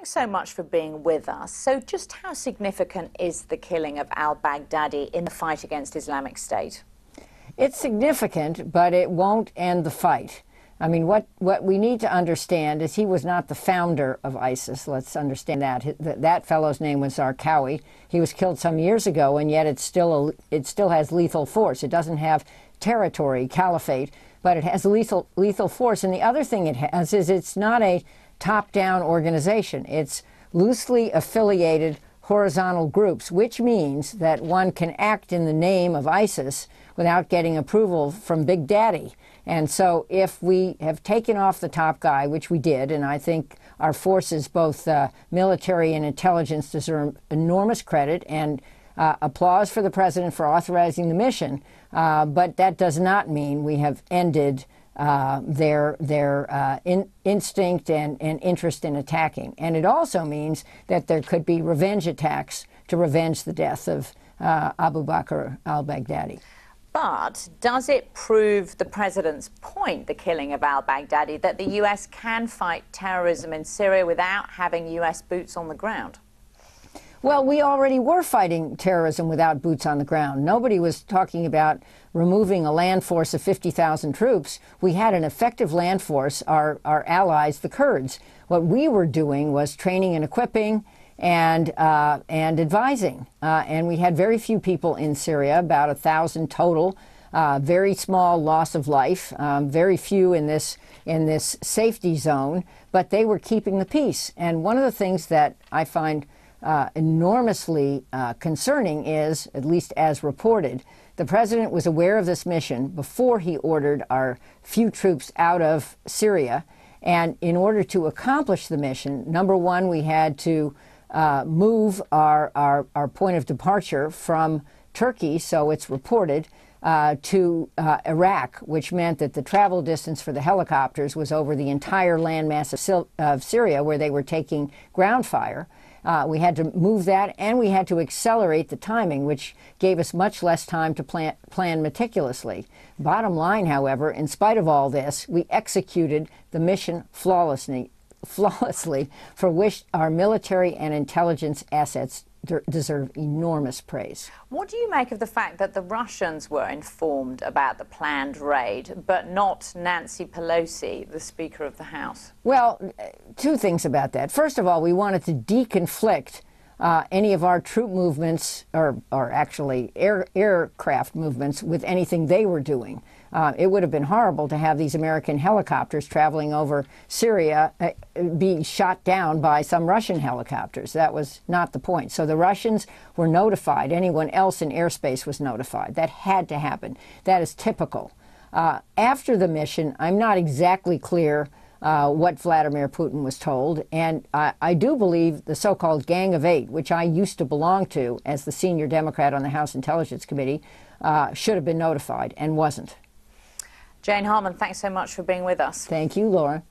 thanks so much for being with us. So, just how significant is the killing of al Baghdadi in the fight against Islamic State? It's significant, but it won't end the fight. I mean, what, what we need to understand is he was not the founder of ISIS. Let's understand that. That fellow's name was Zarqawi. He was killed some years ago, and yet it's still a, it still has lethal force. It doesn't have territory, caliphate, but it has lethal, lethal force. And the other thing it has is it's not a top down organization, it's loosely affiliated horizontal groups, which means that one can act in the name of ISIS without getting approval from Big Daddy. And so, if we have taken off the top guy, which we did, and I think our forces, both uh, military and intelligence, deserve enormous credit and uh, applause for the president for authorizing the mission, uh, but that does not mean we have ended uh, their their uh, in, instinct and, and interest in attacking. And it also means that there could be revenge attacks to revenge the death of uh, Abu Bakr al Baghdadi. But does it prove the president's point, the killing of al Baghdadi, that the U.S. can fight terrorism in Syria without having U.S. boots on the ground? Well, we already were fighting terrorism without boots on the ground. Nobody was talking about removing a land force of 50,000 troops. We had an effective land force, our, our allies, the Kurds. What we were doing was training and equipping and, uh, and advising. Uh, and we had very few people in Syria, about a thousand total. Uh, very small loss of life, um, very few in this in this safety zone, but they were keeping the peace. And one of the things that I find uh, enormously uh, concerning is, at least as reported, the president was aware of this mission before he ordered our few troops out of Syria. And in order to accomplish the mission, number one, we had to uh, move our, our, our, point of departure from Turkey, so it's reported, uh, to uh, Iraq, which meant that the travel distance for the helicopters was over the entire landmass of, of Syria, where they were taking ground fire. Uh, we had to move that and we had to accelerate the timing, which gave us much less time to plan, plan meticulously. Bottom line, however, in spite of all this, we executed the mission flawlessly, flawlessly for which our military and intelligence assets deserve enormous praise. What do you make of the fact that the Russians were informed about the planned raid, but not Nancy Pelosi, the Speaker of the House? Well, two things about that. First of all, we wanted to deconflict uh, any of our troop movements, or, or actually air, aircraft movements, with anything they were doing. Uh, it would have been horrible to have these American helicopters traveling over Syria uh, be shot down by some Russian helicopters. That was not the point. So the Russians were notified. Anyone else in airspace was notified. That had to happen. That is typical. Uh, after the mission, I'm not exactly clear uh, what Vladimir Putin was told. And I, I do believe the so called Gang of Eight, which I used to belong to as the senior Democrat on the House Intelligence Committee, uh, should have been notified and wasn't. Jane Harman, thanks so much for being with us. Thank you, Laura.